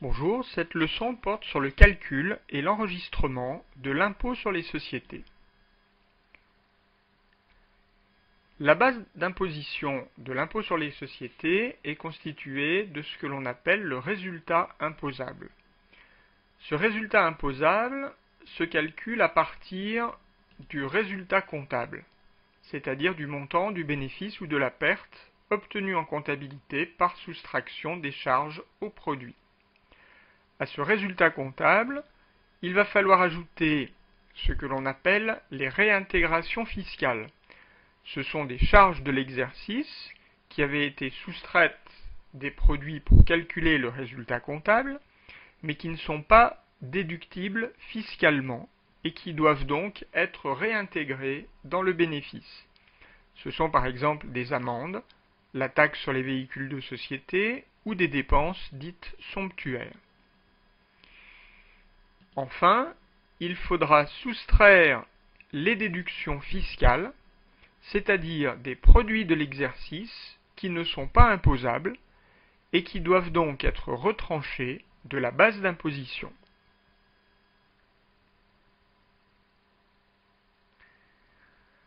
Bonjour, cette leçon porte sur le calcul et l'enregistrement de l'impôt sur les sociétés. La base d'imposition de l'impôt sur les sociétés est constituée de ce que l'on appelle le résultat imposable. Ce résultat imposable se calcule à partir du résultat comptable, c'est-à-dire du montant du bénéfice ou de la perte obtenu en comptabilité par soustraction des charges au produit à ce résultat comptable, il va falloir ajouter ce que l'on appelle les réintégrations fiscales. Ce sont des charges de l'exercice qui avaient été soustraites des produits pour calculer le résultat comptable, mais qui ne sont pas déductibles fiscalement et qui doivent donc être réintégrées dans le bénéfice. Ce sont par exemple des amendes, la taxe sur les véhicules de société ou des dépenses dites somptuaires. Enfin, il faudra soustraire les déductions fiscales, c'est-à-dire des produits de l'exercice qui ne sont pas imposables et qui doivent donc être retranchés de la base d'imposition.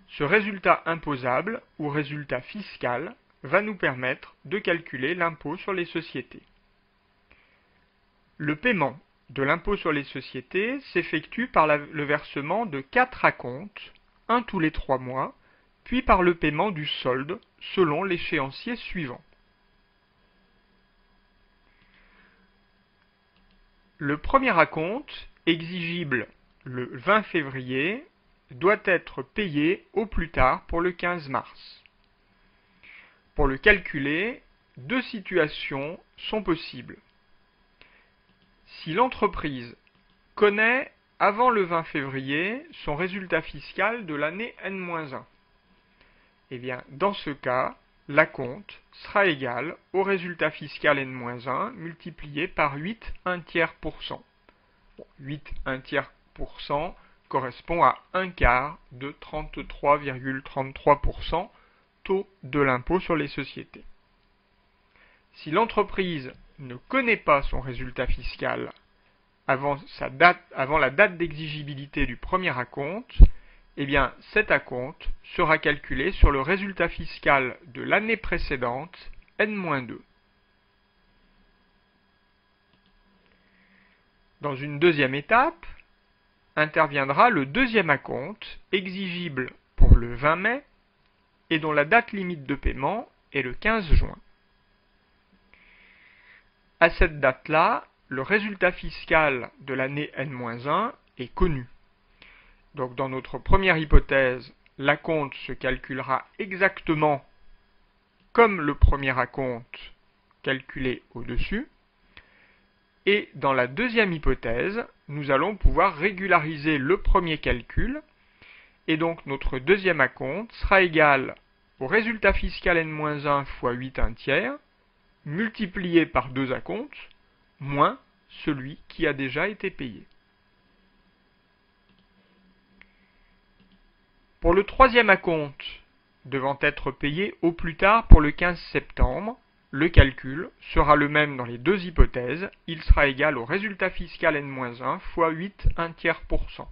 Ce résultat imposable ou résultat fiscal va nous permettre de calculer l'impôt sur les sociétés. Le paiement de l'impôt sur les sociétés s'effectue par le versement de quatre acomptes, un tous les trois mois, puis par le paiement du solde selon l'échéancier suivant. Le premier acompte, exigible le 20 février, doit être payé au plus tard pour le 15 mars. Pour le calculer, deux situations sont possibles. Si l'entreprise connaît avant le 20 février son résultat fiscal de l'année N-1, eh bien, dans ce cas, l'acompte sera égal au résultat fiscal N-1 multiplié par 8 1 tiers pour cent. 8 1 tiers pour cent correspond à un quart de 33,33% taux de l'impôt sur les sociétés. Si l'entreprise ne connaît pas son résultat fiscal avant, la date d'exigibilité du premier acompte, eh bien cet acompte sera calculé sur le résultat fiscal de l'année précédente, N-2. Dans une deuxième étape, interviendra le deuxième acompte, exigible pour le 20 mai, et dont la date limite de paiement est le 15 juin. À cette date-là, le résultat fiscal de l'année N-1 est connu. Donc dans notre première hypothèse, l'acompte se calculera exactement comme le premier acompte calculé au-dessus. Et dans la deuxième hypothèse, nous allons pouvoir régulariser le premier calcul. Et donc notre deuxième acompte sera égal au résultat fiscal N-1 fois 8 1 tiers, multiplié par deux acomptes, moins celui qui a déjà été payé. Pour le troisième acompte, devant être payé au plus tard pour le 15 septembre, le calcul sera le même dans les deux hypothèses, il sera égal au résultat fiscal N-1 fois 8 1 tiers pour cent.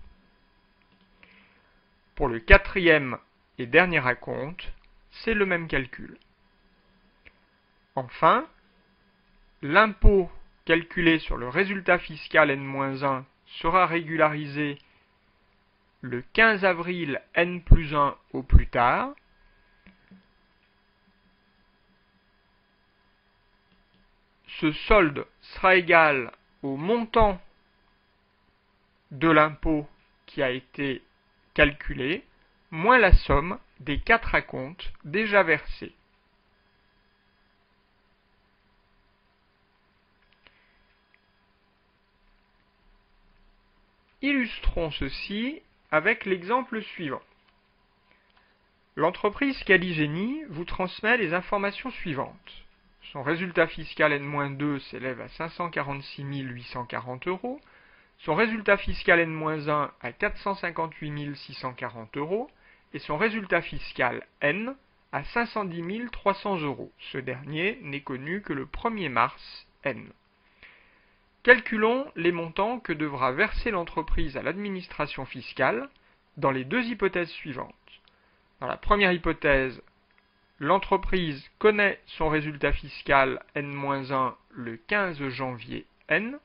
Pour le quatrième et dernier acompte, c'est le même calcul. Enfin, l'impôt calculé sur le résultat fiscal N-1 sera régularisé le 15 avril N plus 1 au plus tard. Ce solde sera égal au montant de l'impôt qui a été calculé, moins la somme des quatre acomptes déjà versés. Illustrons ceci avec l'exemple suivant. L'entreprise Caligénie vous transmet les informations suivantes. Son résultat fiscal N-2 s'élève à 546 840 euros, son résultat fiscal N-1 à 458 640 euros et son résultat fiscal N à 510 300 euros. Ce dernier n'est connu que le 1er mars N. Calculons les montants que devra verser l'entreprise à l'administration fiscale dans les deux hypothèses suivantes. Dans la première hypothèse, l'entreprise connaît son résultat fiscal N-1 le 15 janvier N,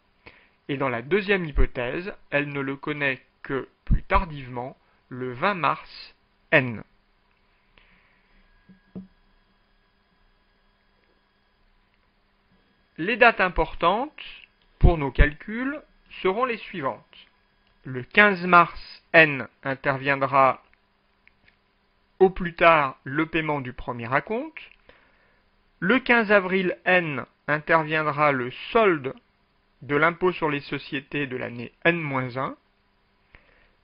et dans la deuxième hypothèse, elle ne le connaît que plus tardivement, le 20 mars N. Les dates importantes pour nos calculs seront les suivantes. Le 15 mars N interviendra au plus tard le paiement du premier acompte. Le 15 avril N interviendra le solde de l'impôt sur les sociétés de l'année N-1.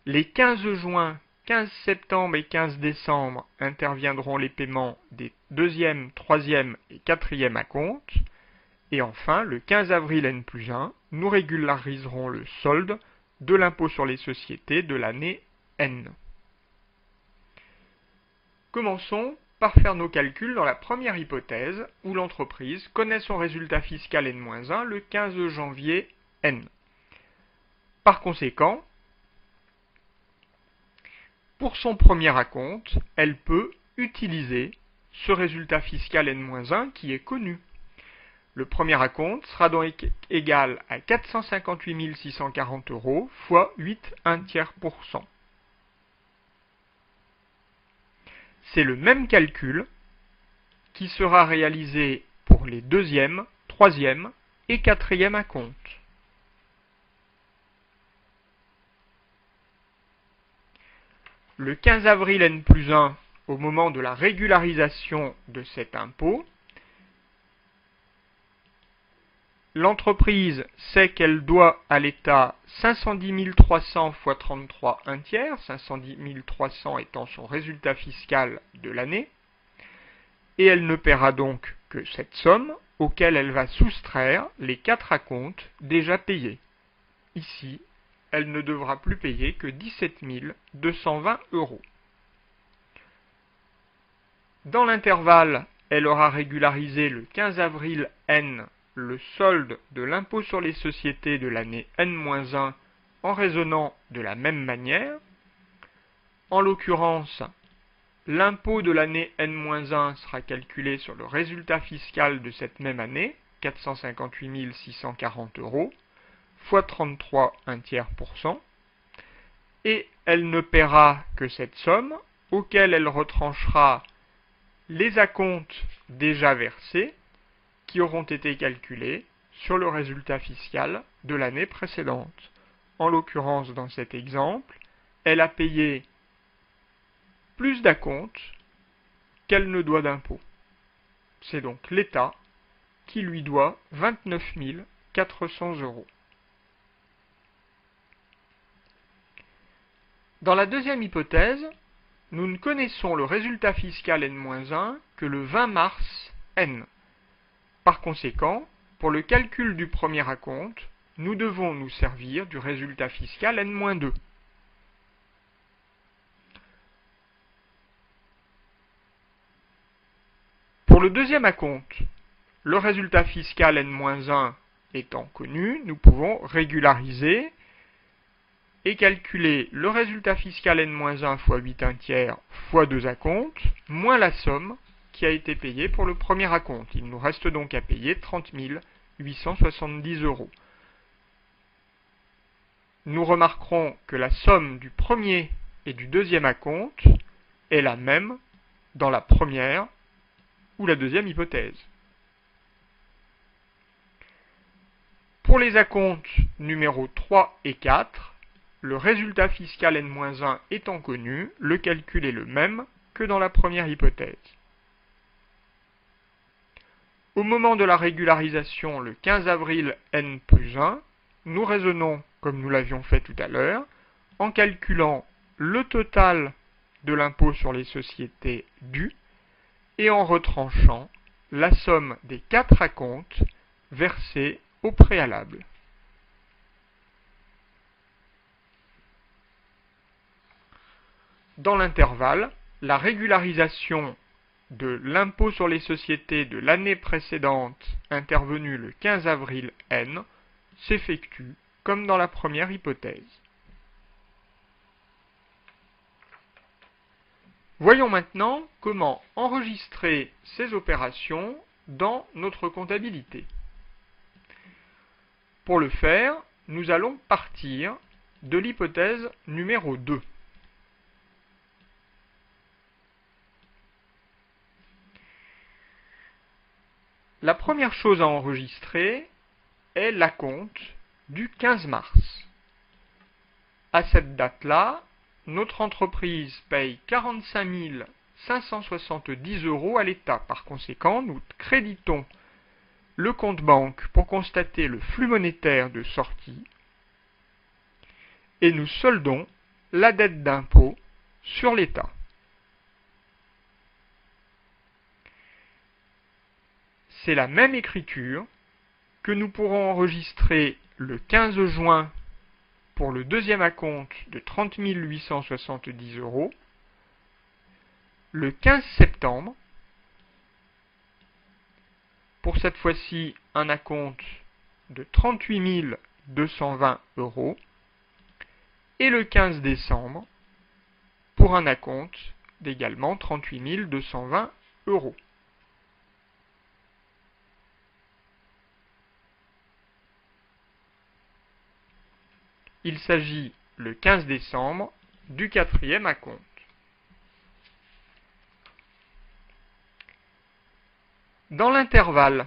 Les 15 juin, 15 septembre et 15 décembre interviendront les paiements des deuxième, troisième et quatrième acomptes. Et enfin, le 15 avril N plus 1, nous régulariserons le solde de l'impôt sur les sociétés de l'année N. Commençons par faire nos calculs dans la première hypothèse où l'entreprise connaît son résultat fiscal N-1 le 15 janvier N. Par conséquent, pour son premier acompte, elle peut utiliser ce résultat fiscal N-1 qui est connu. Le premier acompte sera donc égal à 458 640 euros fois 8 1 tiers pour cent. C'est le même calcul qui sera réalisé pour les deuxième, troisième et quatrième acomptes. Le 15 avril N plus 1, au moment de la régularisation de cet impôt, l'entreprise sait qu'elle doit à l'État 510 300 fois 33 un tiers, 510 300 étant son résultat fiscal de l'année, et elle ne paiera donc que cette somme auquel elle va soustraire les quatre acomptes déjà payés. Ici, elle ne devra plus payer que 17 220 euros. Dans l'intervalle, elle aura régularisé le 15 avril N le solde de l'impôt sur les sociétés de l'année N-1 en raisonnant de la même manière. En l'occurrence, l'impôt de l'année N-1 sera calculé sur le résultat fiscal de cette même année, 458 640 euros, fois 33 un tiers pour cent, et elle ne paiera que cette somme, auquel elle retranchera les acomptes déjà versés, qui auront été calculés sur le résultat fiscal de l'année précédente. En l'occurrence, dans cet exemple, elle a payé plus d'acompte qu'elle ne doit d'impôt. C'est donc l'État qui lui doit 29 400 euros. Dans la deuxième hypothèse, nous ne connaissons le résultat fiscal N-1 que le 20 mars N. Par conséquent, pour le calcul du premier acompte, nous devons nous servir du résultat fiscal N-2. Pour le deuxième acompte, le résultat fiscal N-1 étant connu, nous pouvons régulariser et calculer le résultat fiscal N-1 fois 8 1 tiers fois 2 acomptes, moins la somme qui a été payé pour le premier acompte. Il nous reste donc à payer 30 870 euros. Nous remarquerons que la somme du premier et du deuxième acompte est la même dans la première ou la deuxième hypothèse. Pour les acomptes numéros 3 et 4, le résultat fiscal N-1 étant connu, le calcul est le même que dans la première hypothèse. Au moment de la régularisation, le 15 avril N plus 1, nous raisonnons comme nous l'avions fait tout à l'heure, en calculant le total de l'impôt sur les sociétés dû et en retranchant la somme des quatre acomptes versés au préalable. Dans l'intervalle, la régularisation de l'impôt sur les sociétés de l'année précédente intervenu le 15 avril N s'effectue comme dans la première hypothèse. Voyons maintenant comment enregistrer ces opérations dans notre comptabilité. Pour le faire, nous allons partir de l'hypothèse numéro 2. La première chose à enregistrer est l'acompte du 15 mars. À cette date-là, notre entreprise paye 45 570 euros à l'État. Par conséquent, nous créditons le compte banque pour constater le flux monétaire de sortie et nous soldons la dette d'impôt sur l'État. C'est la même écriture que nous pourrons enregistrer le 15 juin pour le deuxième acompte de 30 870 euros, le 15 septembre pour cette fois-ci un acompte de 38 220 euros, et le 15 décembre pour un acompte d'également 38 220 euros. Il s'agit le 15 décembre du quatrième acompte. Dans l'intervalle,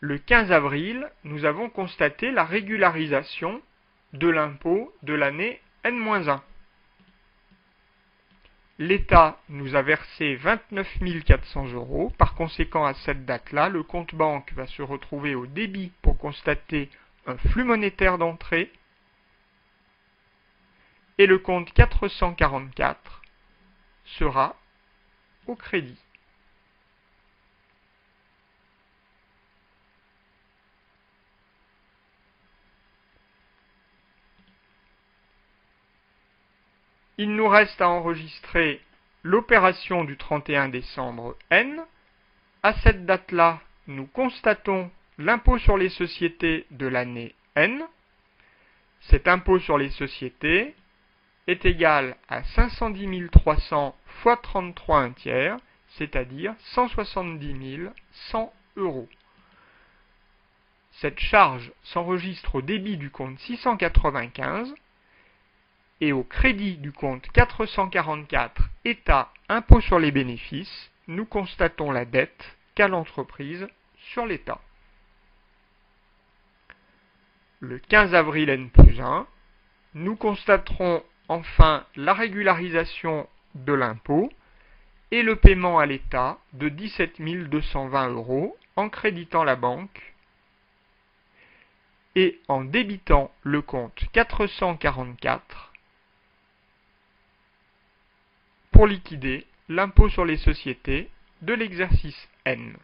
le 15 avril, nous avons constaté la régularisation de l'impôt de l'année N-1. L'État nous a versé 29 400 euros. Par conséquent, à cette date-là, le compte banque va se retrouver au débit pour constater un flux monétaire d'entrée et le compte 444 sera au crédit. Il nous reste à enregistrer l'opération du 31 décembre N. À cette date-là, nous constatons l'impôt sur les sociétés de l'année N. Cet impôt sur les sociétés est égal à 510 300 fois 33 un tiers, c'est-à-dire 170 100 euros. Cette charge s'enregistre au débit du compte 695 et au crédit du compte 444 État impôt sur les bénéfices, nous constatons la dette qu'a l'entreprise sur l'État. Le 15 avril N plus 1, nous constaterons enfin la régularisation de l'impôt et le paiement à l'État de 17 220 euros en créditant la banque et en débitant le compte 444 pour liquider l'impôt sur les sociétés de l'exercice N.